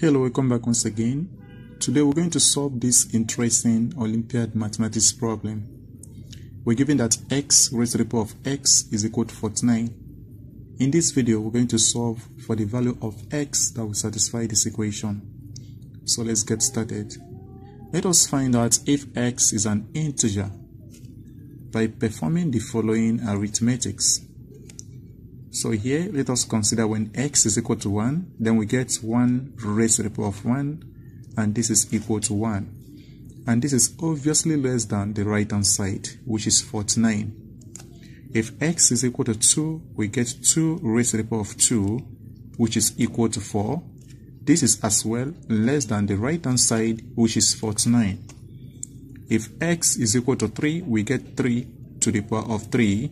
Hello, welcome back once again. Today we're going to solve this interesting Olympiad mathematics problem. We're given that x raised to the power of x is equal to 49. In this video, we're going to solve for the value of x that will satisfy this equation. So let's get started. Let us find out if x is an integer by performing the following arithmetics. So here, let us consider when x is equal to 1, then we get 1 raised to the power of 1, and this is equal to 1. And this is obviously less than the right hand side, which is 49. If x is equal to 2, we get 2 raised to the power of 2, which is equal to 4. This is as well less than the right hand side, which is 49. If x is equal to 3, we get 3 to the power of 3,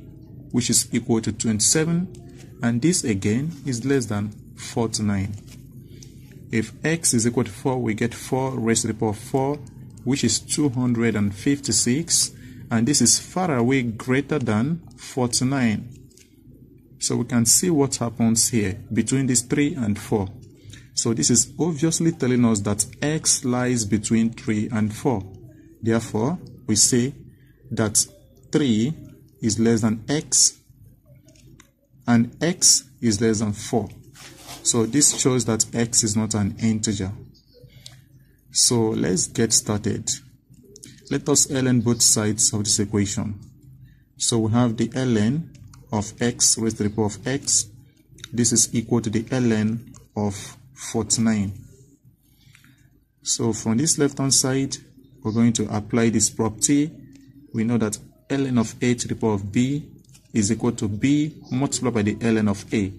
which is equal to 27 and this again is less than 49. If x is equal to 4, we get 4 raised to the power of 4, which is 256, and this is far away greater than 49. So we can see what happens here between these 3 and 4. So this is obviously telling us that x lies between 3 and 4. Therefore, we say that 3 is less than x and x is less than 4. So this shows that x is not an integer. So let's get started. Let us ln both sides of this equation. So we have the ln of x raised to the power of x. This is equal to the ln of 49. So from this left hand side, we're going to apply this property. We know that ln of a to the power of b is equal to b multiplied by the ln of a.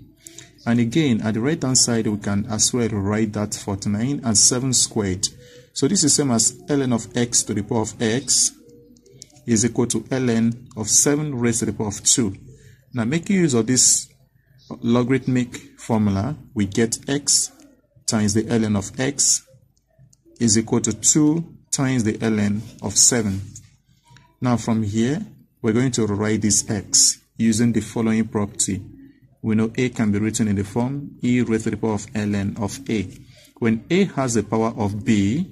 And again, at the right hand side, we can as well write that 49 and 7 squared. So this is same as ln of x to the power of x is equal to ln of 7 raised to the power of 2. Now making use of this logarithmic formula, we get x times the ln of x is equal to 2 times the ln of 7. Now from here, we're going to write this x using the following property. We know a can be written in the form e raised to the power of ln of a. When a has the power of b,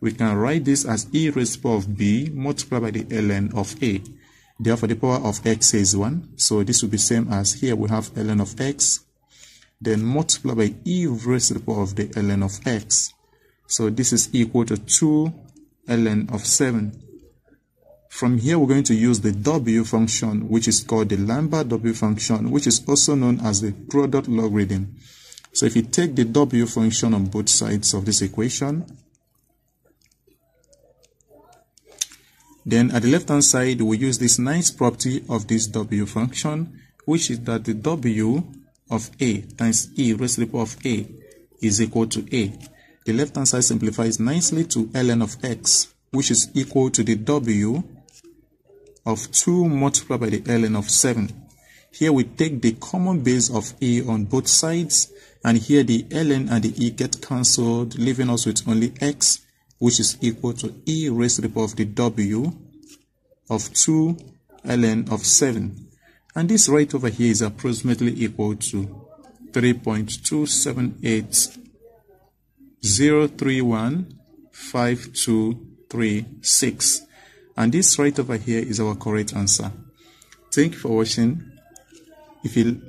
we can write this as e raised to the power of b multiplied by the ln of a. Therefore, the power of x is 1. So this will be same as here we have ln of x. Then multiply by e raised to the power of the ln of x. So this is equal to 2 ln of 7. From here, we're going to use the W function, which is called the Lambert W function, which is also known as the product logarithm. So if you take the W function on both sides of this equation, then at the left-hand side, we use this nice property of this W function, which is that the W of A times E raised to the power of A is equal to A. The left-hand side simplifies nicely to ln of x, which is equal to the W of 2 multiplied by the ln of 7. Here we take the common base of e on both sides and here the ln and the e get cancelled leaving us with only x which is equal to e raised to the power of the w of 2 ln of 7 and this right over here is approximately equal to 3.278 031 5236 and this right over here is our correct answer. Thank you for watching. If you